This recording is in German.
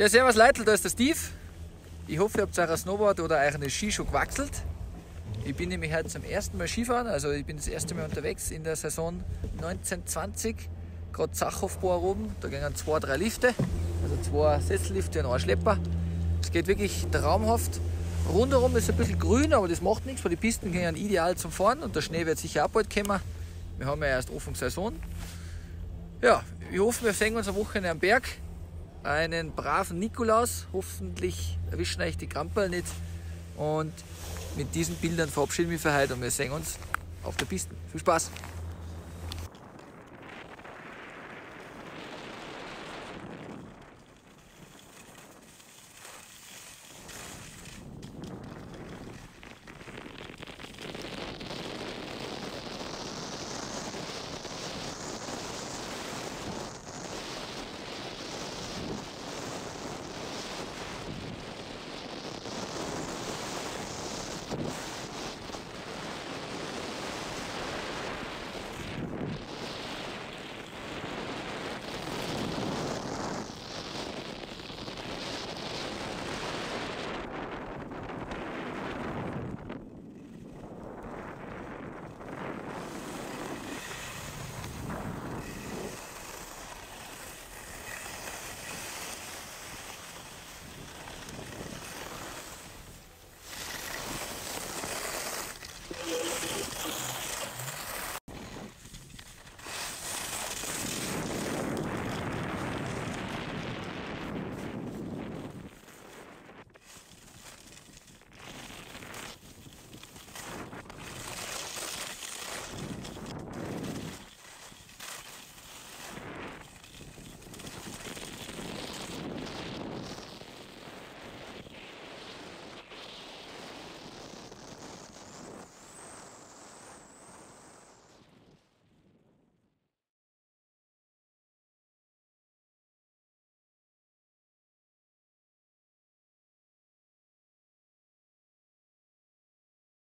Ja, servus Leitl, da ist der Steve. Ich hoffe, ihr habt euer Snowboard oder euren Ski schon gewechselt. Ich bin nämlich heute zum ersten Mal Skifahren, also ich bin das erste Mal unterwegs in der Saison 1920. Gerade Zachhofbohr oben, da gehen zwei, drei Lifte, also zwei Sessellifte und ein Schlepper. Es geht wirklich traumhaft. Rundherum ist ein bisschen grün, aber das macht nichts, weil die Pisten gehen ideal zum Fahren und der Schnee wird sicher auch bald kommen. Wir haben ja erst Saison. Ja, ich hoffe, wir sehen uns am Wochenende am Berg einen braven Nikolaus. Hoffentlich erwischen euch die Kramperl nicht. Und mit diesen Bildern verabschieden wir für heute und wir sehen uns auf der Piste. Viel Spaß!